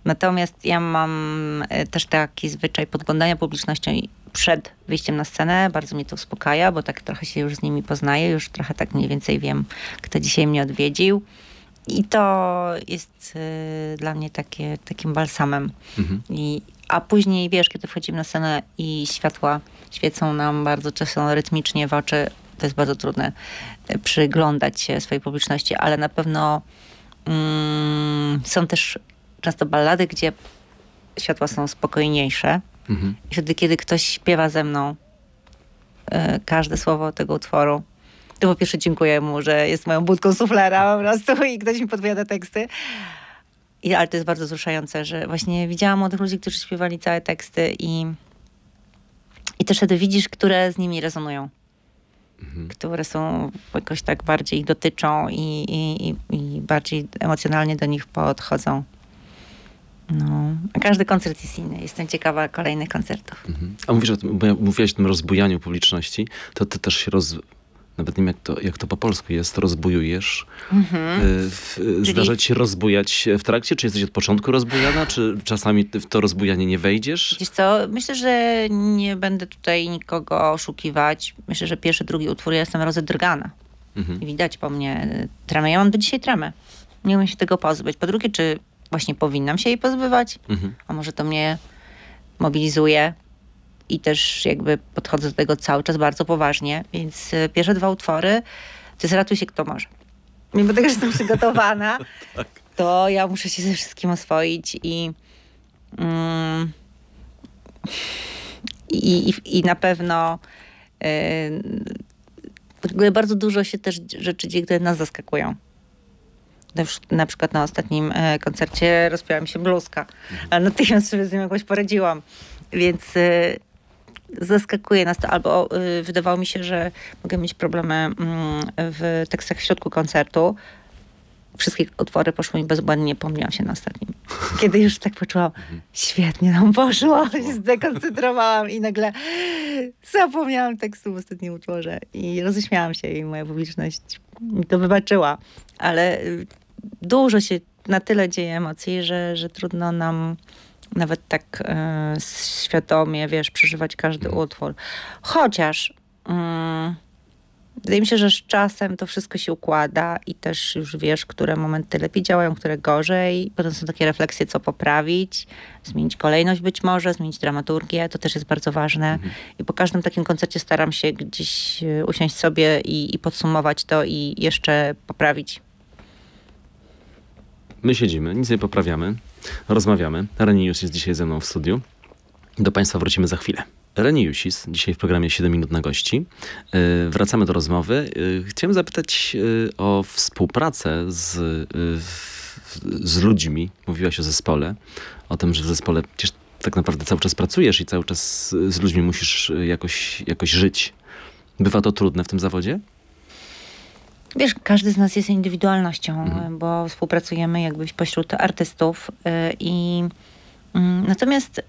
Natomiast ja mam e, też taki zwyczaj podglądania publicznością przed wyjściem na scenę. Bardzo mnie to uspokaja, bo tak trochę się już z nimi poznaję, już trochę tak mniej więcej wiem, kto dzisiaj mnie odwiedził. I to jest y, dla mnie takie, takim balsamem. Mhm. I, a później, wiesz, kiedy wchodzimy na scenę i światła świecą nam bardzo często rytmicznie w oczy, to jest bardzo trudne y, przyglądać się swojej publiczności, ale na pewno mm, są też często ballady, gdzie światła są spokojniejsze. Mhm. I wtedy, kiedy ktoś śpiewa ze mną y, każde słowo tego utworu, to po pierwsze dziękuję mu, że jest moją budką suflera po prostu i ktoś mi podpowiada teksty. I, ale to jest bardzo wzruszające, że właśnie widziałam młodych ludzi, którzy śpiewali całe teksty i, i też wtedy widzisz, które z nimi rezonują. Mhm. Które są jakoś tak bardziej dotyczą i, i, i bardziej emocjonalnie do nich podchodzą. No, a każdy koncert jest inny. Jestem ciekawa kolejnych koncertów. Mhm. A mówisz, mówiłaś o tym rozbujaniu publiczności, to ty też się roz... Nawet nie wiem, jak to, jak to po polsku jest, rozbujujesz. Mhm. Y, zdarza ci się rozbujać w trakcie? Czy jesteś od początku rozbujana? Czy czasami w to rozbujanie nie wejdziesz? Wiesz co, myślę, że nie będę tutaj nikogo oszukiwać. Myślę, że pierwszy, drugi utwór ja jestem rozedrgana. Mhm. Widać po mnie y, tramę. Ja mam do dzisiaj tramę. Nie umiem się tego pozbyć. Po drugie, czy właśnie powinnam się jej pozbywać, mhm. a może to mnie mobilizuje i też jakby podchodzę do tego cały czas bardzo poważnie, więc e, pierwsze dwa utwory to jest Ratuj się kto może. Mimo tego, że jestem przygotowana, <laughs> tak. to ja muszę się ze wszystkim oswoić i mm, i, i, i na pewno yy, bardzo dużo się też rzeczy dzieje, które nas zaskakują na przykład na ostatnim e, koncercie rozpięła mi się bluzka, mhm. ale natychmiast sobie z nią jakoś poradziłam. Więc e, zaskakuje nas to, albo e, wydawało mi się, że mogę mieć problemy mm, w tekstach w środku koncertu. Wszystkie utwory poszły mi bezbłędnie, pomyliłam się na ostatnim. <laughs> Kiedy już tak poczułam, mhm. świetnie nam poszło, się <laughs> zdekoncentrowałam i nagle zapomniałam tekstu w ostatnim utworze i roześmiałam się i moja publiczność mi to wybaczyła. Ale dużo się na tyle dzieje emocji, że, że trudno nam nawet tak e, świadomie, wiesz, przeżywać każdy mhm. utwór. Chociaż mm, wydaje mi się, że z czasem to wszystko się układa i też już wiesz, które momenty lepiej działają, które gorzej. Potem są takie refleksje, co poprawić, zmienić kolejność być może, zmienić dramaturgię, to też jest bardzo ważne. Mhm. I po każdym takim koncercie staram się gdzieś e, usiąść sobie i, i podsumować to i jeszcze poprawić. My siedzimy, nic nie poprawiamy, rozmawiamy. Reni jest dzisiaj ze mną w studiu. Do Państwa wrócimy za chwilę. Reni Jusis, dzisiaj w programie 7 minut na gości. E, wracamy do rozmowy. E, chciałem zapytać e, o współpracę z, z ludźmi. Mówiłaś o zespole, o tym, że w zespole przecież tak naprawdę cały czas pracujesz i cały czas z ludźmi musisz jakoś, jakoś żyć. Bywa to trudne w tym zawodzie? Wiesz, każdy z nas jest indywidualnością, mhm. bo współpracujemy jakby pośród artystów i mm, natomiast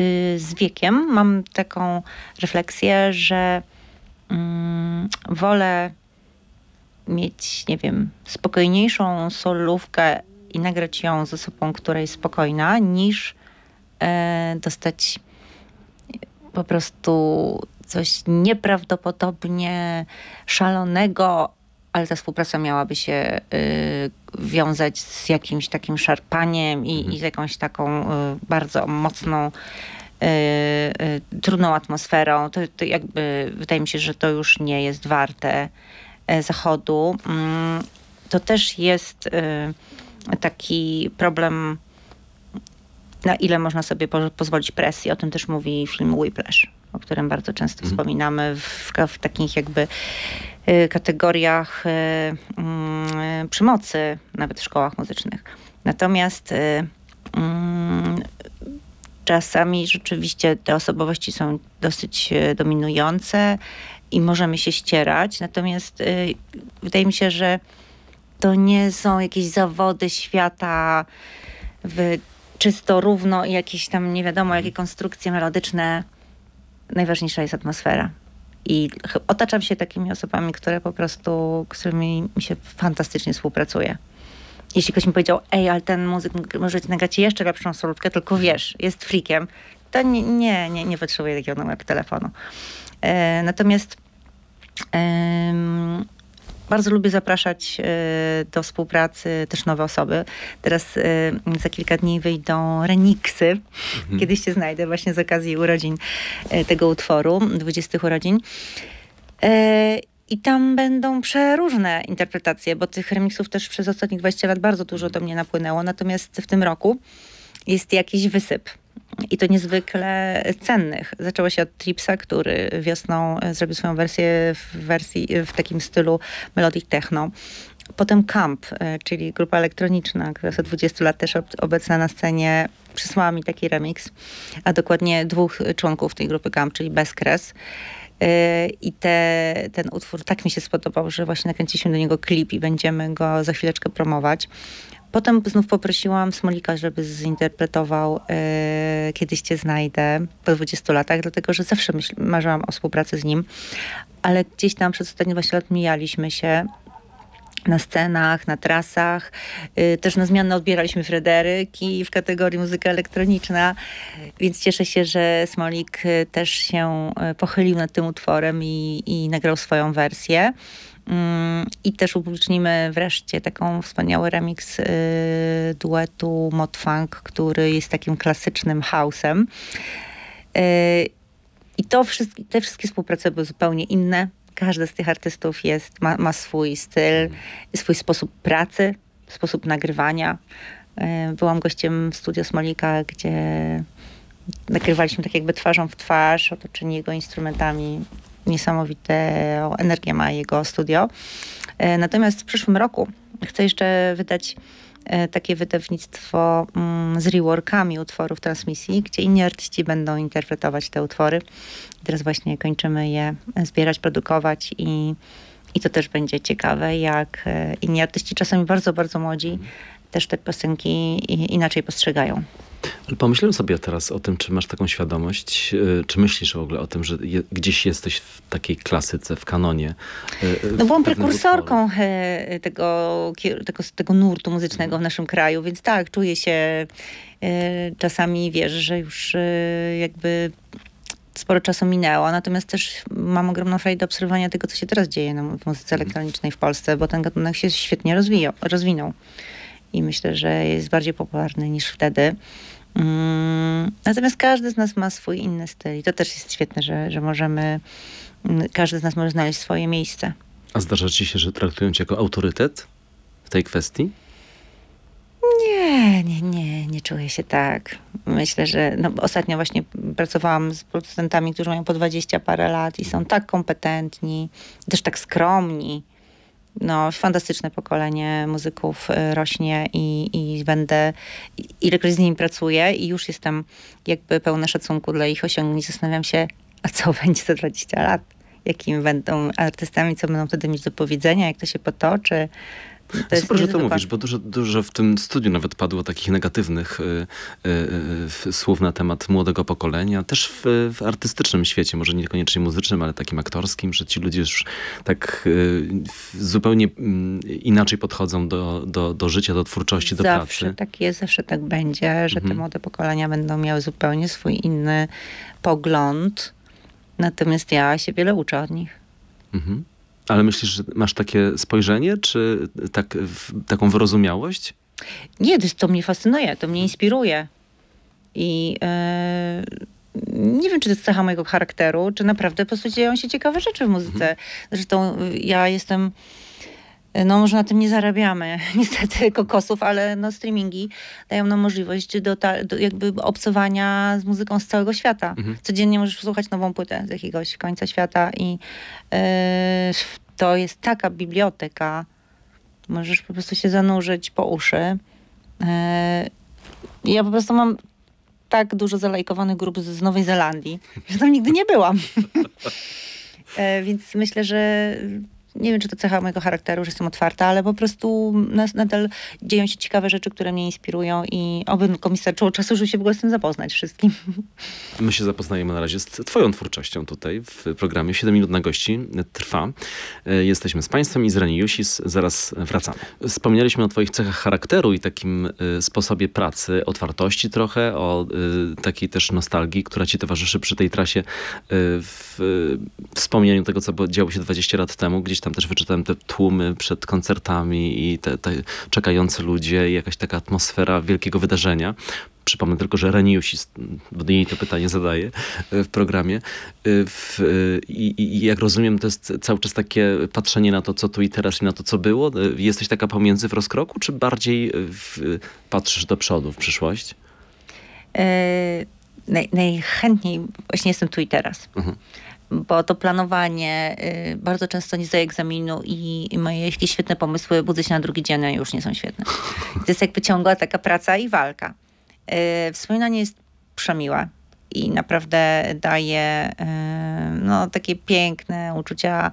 Y, z wiekiem mam taką refleksję, że mm, wolę mieć, nie wiem, spokojniejszą solówkę i nagrać ją z osobą, która jest spokojna, niż e, dostać po prostu coś nieprawdopodobnie szalonego, ale ta współpraca miałaby się y, wiązać z jakimś takim szarpaniem i, mhm. i z jakąś taką y, bardzo mocną y, trudną atmosferą. To, to, jakby wydaje mi się, że to już nie jest warte e, zachodu. Mm, to też jest taki problem na ile można sobie po pozwolić presji. O tym też mówi film Whiplash, o którym bardzo często mhm. wspominamy w, w takich jakby Y, kategoriach y, mm, przemocy, nawet w szkołach muzycznych. Natomiast y, mm, czasami rzeczywiście te osobowości są dosyć dominujące i możemy się ścierać. Natomiast wydaje mi się, że to nie są jakieś zawody świata w czysto równo i jakieś tam nie wiadomo jakie konstrukcje melodyczne. Najważniejsza jest atmosfera. I otaczam się takimi osobami, które po prostu, z którymi mi się fantastycznie współpracuje. Jeśli ktoś mi powiedział, ej, ale ten muzyk może ci nagrać jeszcze lepszą solówkę, tylko wiesz, jest freakiem, to nie, nie, nie, nie potrzebuję takiego numeru telefonu. E, natomiast bardzo lubię zapraszać e, do współpracy też nowe osoby. Teraz e, za kilka dni wyjdą remixy. Mhm. Kiedyś się znajdę właśnie z okazji urodzin e, tego utworu, 20 urodzin. I tam będą przeróżne interpretacje, bo tych remixów też przez ostatnich 20 lat bardzo dużo do mnie napłynęło. Natomiast w tym roku jest jakiś wysyp i to niezwykle cennych. Zaczęło się od Tripsa, który wiosną zrobił swoją wersję w wersji w takim stylu melodic techno. Potem Camp, e, czyli grupa elektroniczna, która od 20 lat też obecna na scenie, przysłała mi taki remix, a dokładnie dwóch członków tej grupy Camp, czyli Bezkres. E, I te, ten utwór tak mi się spodobał, że właśnie nakręciliśmy do niego klip i będziemy go za chwileczkę promować. Potem znów poprosiłam Smolika, żeby zinterpretował e, Kiedyś Cię znajdę po 20 latach, dlatego że zawsze myśl, marzyłam o współpracy z nim, ale gdzieś tam przez ostatnie 20 lat mijaliśmy się na scenach, na trasach. Yy, też na zmianę odbieraliśmy Frederyki w kategorii muzyka elektroniczna, więc cieszę się, że Smolik y, też się y, pochylił nad tym utworem i, i nagrał swoją wersję. Mm, I też upublicznimy wreszcie taką wspaniały remix y, duetu Mod Funk, który jest takim klasycznym house'em. Y, I to wszystkie, te wszystkie współprace były zupełnie inne. Każdy z tych artystów jest, ma, ma swój styl, swój sposób pracy, sposób nagrywania. Y, byłam gościem w studio Smolika, gdzie nagrywaliśmy tak jakby twarzą w twarz, otoczeni jego instrumentami niesamowitą energię ma jego studio. E, natomiast w przyszłym roku chcę jeszcze wydać e, takie wydawnictwo mm, z reworkami utworów transmisji, gdzie inni artyści będą interpretować te utwory. Teraz właśnie kończymy je zbierać, produkować i, i to też będzie ciekawe, jak e, inni artyści, czasami bardzo, bardzo młodzi, też te piosenki inaczej postrzegają. Pomyślałem sobie teraz o tym, czy masz taką świadomość, e, czy myślisz w ogóle o tym, że je, gdzieś jesteś w takiej klasyce, w kanonie. E, no byłam prekursorką e, tego, tego, tego nurtu muzycznego w naszym kraju, więc tak, czuję się czasami, wiesz, że już jakby sporo czasu minęło, natomiast też mam ogromną frajdę obserwowania tego, co się teraz dzieje w muzyce mhm. elektronicznej w Polsce, bo ten gatunek się świetnie rozwijał, rozwinął. I myślę, że jest bardziej popularny niż wtedy. Mm, natomiast każdy z nas ma swój inny styl i to też jest świetne, że, że możemy, mm, każdy z nas może znaleźć swoje miejsce. A zdarza ci się, że traktują cię jako autorytet w tej kwestii? Nie, Nie, nie, nie, nie czuję się tak. Myślę, że no, ostatnio właśnie pracowałam z producentami, którzy mają po 20 parę lat i są tak kompetentni, też tak skromni. No, fantastyczne pokolenie muzyków y, rośnie i, i będę, ilekroć z nimi pracuję i już jestem jakby pełna szacunku dla ich osiągnięć. Zastanawiam się, a co <laughs> będzie za 20 lat? Jakimi będą artystami, co będą wtedy mieć do powiedzenia, jak to się potoczy. To Super, że to mówisz, bo dużo, dużo w tym studiu nawet padło takich negatywnych y, y, y, słów na temat młodego pokolenia. Też w, w, artystycznym świecie, może niekoniecznie muzycznym, ale takim aktorskim, że ci ludzie już tak y, zupełnie mm, inaczej podchodzą do, do, do życia, do twórczości, do zawsze pracy. tak jest, zawsze tak będzie, że mhm. te młode pokolenia będą miały zupełnie swój inny pogląd. Natomiast ja się wiele uczę od nich. Mhm. Ale myślisz, że masz takie spojrzenie, czy tak, taką wyrozumiałość? Nie, to mnie fascynuje, to mnie inspiruje. I yy, nie wiem, czy to jest cecha mojego charakteru, czy naprawdę po prostu dzieją się ciekawe rzeczy w muzyce. Mhm. Zresztą y, ja jestem no może na tym nie zarabiamy <laughs> niestety kokosów, ale no streamingi dają nam możliwość do, do jakby obcowania z muzyką z całego świata. Mhm. Codziennie możesz słuchać nową płytę z jakiegoś końca świata i yy, to jest taka biblioteka. Możesz po prostu się zanurzyć po uszy. Yy, ja po prostu mam tak dużo zalajkowanych grup z, z Nowej Zelandii, że tam nigdy nie byłam. yy, <laughs> więc myślę, że nie wiem, czy to cecha mojego charakteru, że jestem otwarta, ale po prostu nadal dzieją się ciekawe rzeczy, które mnie inspirują i oby komisarz czuł czasu, żeby się w ogóle z tym zapoznać wszystkim. My się zapoznajemy na razie z twoją twórczością tutaj w programie 7 minut na gości trwa. E, jesteśmy z państwem i z Reni Jusis. Zaraz wracamy. Wspomnieliśmy o twoich cechach charakteru i takim e, sposobie pracy, otwartości trochę, o e, takiej też nostalgii, która ci towarzyszy przy tej trasie w wspomnieniu tego, co działo się 20 lat temu, gdzieś tam też wyczytałem te tłumy przed koncertami i te, te czekający ludzie i jakaś taka atmosfera wielkiego wydarzenia. Przypomnę tylko, że Reniusi, bo jej to pytanie zadaje e, w programie. E, w, e, i, I jak rozumiem, to jest cały czas takie patrzenie na to, co tu i teraz i na to, co było. Jesteś taka pomiędzy w rozkroku, czy bardziej w, patrzysz do przodu, w przyszłość? naj, najchętniej właśnie jestem tu i teraz. Mhm bo to planowanie y, bardzo często nie zdaje egzaminu i, i, moje jakieś świetne pomysły budzę się na drugi dzień, a już nie są świetne. <laughs> To jest jakby ciągła taka praca i walka. Y, wspominanie jest przemiłe i naprawdę daje y, no, takie piękne uczucia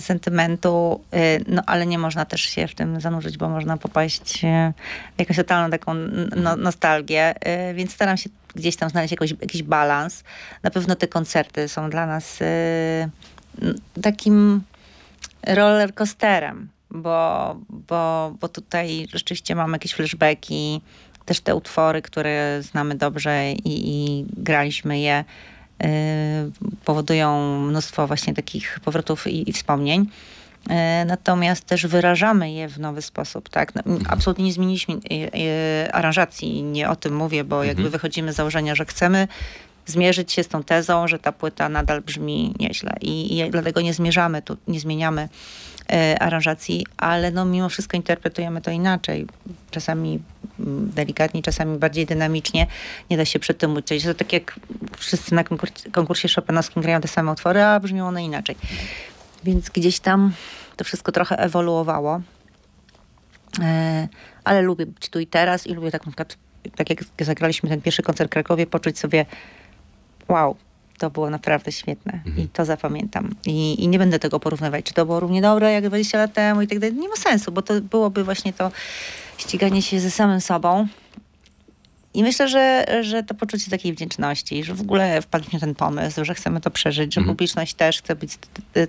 sentymentu, no ale nie można też się w tym zanurzyć, bo można popaść w jakąś totalną taką no, nostalgię, więc staram się gdzieś tam znaleźć jakoś, jakiś balans. Na pewno te koncerty są dla nas takim roller coasterem, bo, bo, bo tutaj rzeczywiście mamy jakieś flashbacki, też te utwory, które znamy dobrze i, i graliśmy je, powodują mnóstwo właśnie takich powrotów i, i wspomnień. E, natomiast też wyrażamy je w nowy sposób, tak? No, mhm. Absolutnie nie zmieniliśmy e, aranżacji, nie o tym mówię, bo jakby mhm. wychodzimy z założenia, że chcemy zmierzyć się z tą tezą, że ta płyta nadal brzmi nieźle i, i dlatego nie zmierzamy tu, nie zmieniamy aranżacji, ale no mimo wszystko interpretujemy to inaczej. Czasami mm, delikatnie, czasami bardziej dynamicznie. Nie da się przed tym uciec. To tak jak wszyscy na konkursie, konkursie Chopinowskim grają te same utwory, a brzmią one inaczej. Więc gdzieś tam to wszystko trochę ewoluowało. E, ale lubię być tu i teraz i lubię tak na przykład, tak jak zagraliśmy ten pierwszy koncert w Krakowie, poczuć sobie wow, to było naprawdę świetne mhm. i to zapamiętam. I, I, nie będę tego porównywać, czy to było równie dobre jak 20 lat temu i tak dalej. Nie ma sensu, bo to byłoby właśnie to ściganie się ze samym sobą i myślę, że, że to poczucie takiej wdzięczności, że w ogóle wpadliśmy ten pomysł, że chcemy to przeżyć, że mhm. publiczność też chce być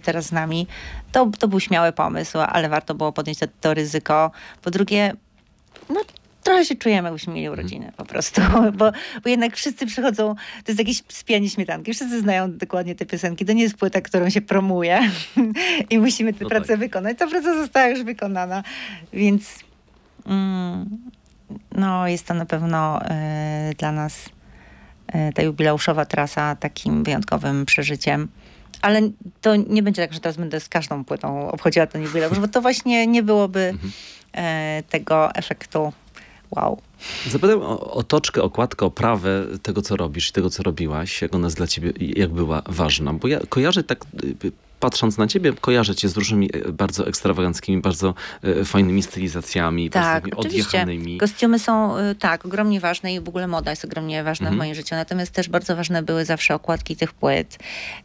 teraz z nami, to, to był śmiały pomysł, ale warto było podjąć to, to ryzyko. Po drugie, no trochę się czujemy, jakbyśmy mieli mhm. urodziny po prostu, <laughs> bo, bo jednak wszyscy przychodzą, to jest jakieś spianie śmietanki, wszyscy znają dokładnie te piosenki, to nie jest płyta, którą się promuje <laughs> i musimy tę no pracę tak. wykonać. Ta praca została już wykonana, więc mm, no, jest to na pewno y, dla nas y, ta jubileuszowa trasa takim wyjątkowym przeżyciem. Ale to nie będzie tak, że teraz będę z każdą płytą obchodziła ten jubileusz, bo to właśnie nie byłoby, mhm. e, tego efektu wow. Zapytam o otoczkę, okładkę, oprawę tego, co robisz i tego, co robiłaś. Jak ona jest dla ciebie, jak była ważna? Bo ja kojarzę tak y, patrząc na ciebie, kojarzę cię z różnymi e, bardzo ekstrawaganckimi, bardzo e, fajnymi stylizacjami, tak, bardzo odjechanymi. Kostiumy są e, tak, ogromnie ważne i w ogóle moda jest ogromnie ważna mhm. w moim życiu. Natomiast też bardzo ważne były zawsze okładki tych płyt,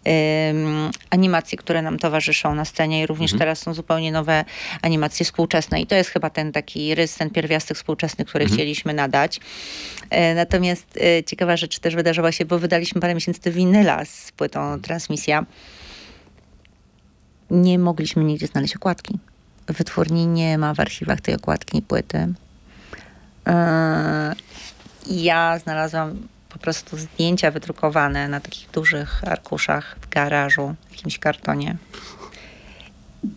um, animacje, które nam towarzyszą na scenie i również mhm. teraz są zupełnie nowe animacje współczesne i to jest chyba ten taki rys, ten pierwiastek współczesny, który mhm. chcieliśmy nadać. Natomiast ciekawa rzecz też wydarzyła się, bo wydaliśmy parę miesięcy winyla z płytą Transmisja nie mogliśmy nigdzie znaleźć okładki. Wytwórni nie ma w archiwach tej okładki płyty. Yy, ja znalazłam po prostu zdjęcia wydrukowane na takich dużych arkuszach w garażu, w jakimś kartonie.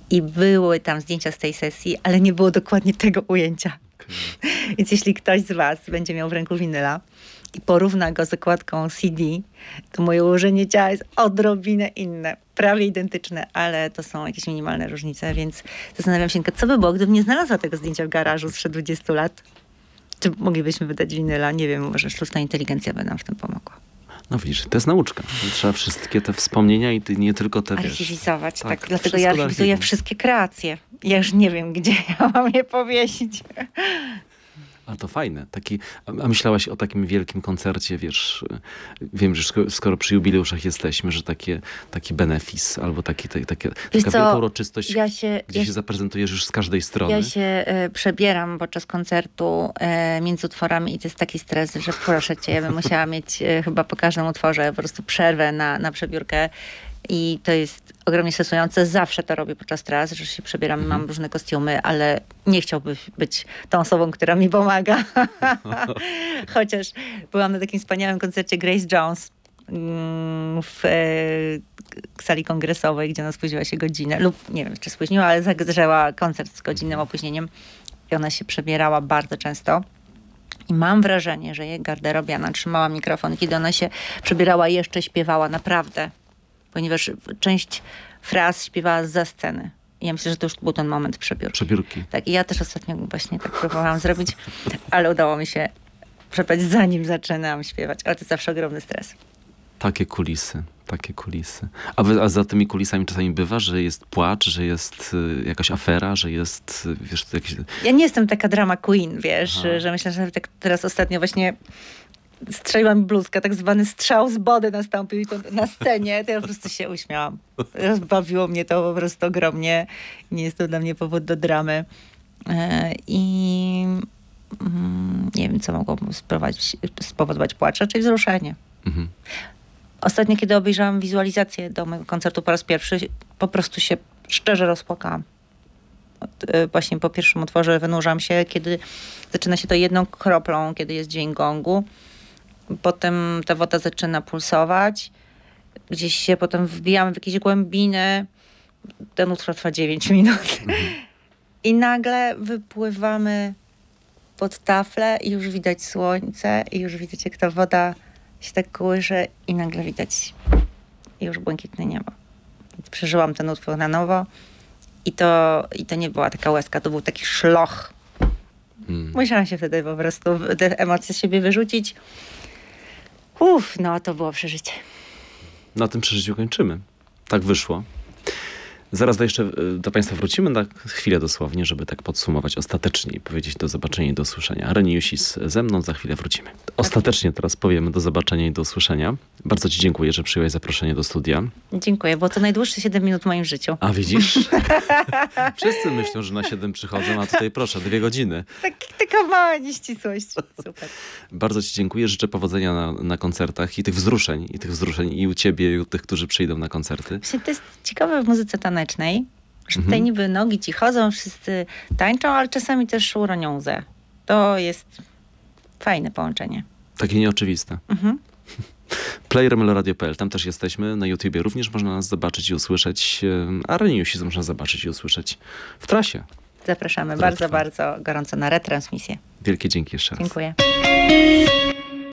I były tam zdjęcia z tej sesji, ale nie było dokładnie tego ujęcia. Więc jeśli ktoś z Was będzie miał w ręku winyla, i porówna go z okładką CD, to moje ułożenie ciała jest odrobinę inne. Prawie identyczne, ale to są jakieś minimalne różnice, więc zastanawiam się, co by było, gdybym nie znalazła tego zdjęcia w garażu sprzed 20 lat. Czy moglibyśmy wydać winyla? Nie wiem, może sztuczna inteligencja by nam w tym pomogła. No widzisz, to jest nauczka. Trzeba wszystkie te wspomnienia i nie tylko te, Archiwizować, wiesz, tak. tak. Dlatego ja archiwizuję wszystkie kreacje. Ja już nie wiem, gdzie <laughs> ja mam je powiesić. A to fajne. Taki, a myślałaś o takim wielkim koncercie, wiesz, wiem, że skoro, przy jubileuszach jesteśmy, że takie, taki benefis albo taki, taki, taka wielka uroczystość, ja się, gdzie ja się zaprezentujesz już z każdej strony. Ja się y, przebieram podczas koncertu y, między utworami i to jest taki stres, że proszę cię, ja bym musiała mieć y, chyba po każdym utworze po prostu przerwę na, na przebiórkę i to jest ogromnie stresujące. Zawsze to robię podczas tras, że się przebieram, mhm. mam różne kostiumy, ale nie chciałbyś być tą osobą, która mi pomaga. <laughs> Chociaż byłam na takim wspaniałym koncercie Grace Jones mm, w e, sali kongresowej, gdzie ona spóźniła się godzinę, lub nie wiem, czy spóźniła, ale zagrzała koncert z godzinnym opóźnieniem i ona się przebierała bardzo często. I mam wrażenie, że jej garderobiana trzymała mikrofon, kiedy ona się przebierała jeszcze śpiewała naprawdę ponieważ część fraz śpiewała za sceny. I ja myślę, że to już był ten moment przebiórki. Przebiórki. Tak, i ja też ostatnio właśnie tak próbowałam zrobić, ale udało mi się przepaść zanim zaczynam śpiewać. Ale to jest zawsze ogromny stres. Takie kulisy, takie kulisy. A, wy, a za tymi kulisami czasami bywa, że jest płacz, że jest y, jakaś afera, że jest, y, wiesz, jakieś... Ja nie jestem taka drama queen, wiesz, Aha. że myślę, że tak teraz ostatnio właśnie strzeliła mi bluzka, tak zwany strzał z body nastąpił na scenie, to ja po prostu się uśmiałam. Rozbawiło mnie to po prostu ogromnie. Nie jest to dla mnie powód do dramy. E, I mm, nie wiem, co mogło spowodować płacz, czyli wzruszenie. Mhm. Ostatnio, kiedy obejrzałam wizualizację do mojego koncertu po raz pierwszy, po prostu się szczerze rozpłakałam. E, właśnie po pierwszym utworze wynurzam się, kiedy zaczyna się to jedną kroplą, kiedy jest dzień gongu Potem ta woda zaczyna pulsować. Gdzieś się potem wbijamy w jakieś głębiny. Ten utwór trwa 9 <laughs> minut. Mhm. I nagle wypływamy pod taflę i już widać słońce i już widać jak ta woda się tak kołysze i nagle widać już błękitne niebo. Przeżyłam ten utwór na nowo i to, i to nie była taka łezka, to był taki szloch. Mm. Musiałam się wtedy po prostu te emocje z siebie wyrzucić. Uff, no to było przeżycie. Na tym przeżyciu kończymy. Tak wyszło. Zaraz do jeszcze y, do Państwa wrócimy na chwilę dosłownie, żeby tak podsumować ostatecznie i powiedzieć do zobaczenia i do usłyszenia. Reni Jusis ze mną, za chwilę wrócimy. Ostatecznie teraz powiemy do zobaczenia i do usłyszenia. Bardzo Ci dziękuję, że przyjąłeś zaproszenie do studia. Dziękuję, bo to najdłuższe 7 minut w moim życiu. A widzisz? <laughs> Wszyscy myślą, że na 7 przychodzą, a tutaj proszę, dwie godziny. Tak, taka mała nieścisłość. Super. Bardzo Ci dziękuję, życzę powodzenia na, na koncertach i tych wzruszeń, i tych wzruszeń i u Ciebie, i u tych, którzy przyjdą na koncerty. Właśnie to jest ciekawe w muzyce tanecznej tanecznej, że mhm. niby nogi ci chodzą, wszyscy tańczą, ale czasami też uronią łzę. To jest fajne połączenie. Takie nieoczywiste. Mhm. <laughs> Playermeloradio.pl, tam też jesteśmy, na YouTubie również można nas zobaczyć i usłyszeć, a Reniusi można zobaczyć i usłyszeć w trasie. Zapraszamy bardzo, trwa. bardzo gorąco na retransmisję. Wielkie dzięki jeszcze raz. Dziękuję.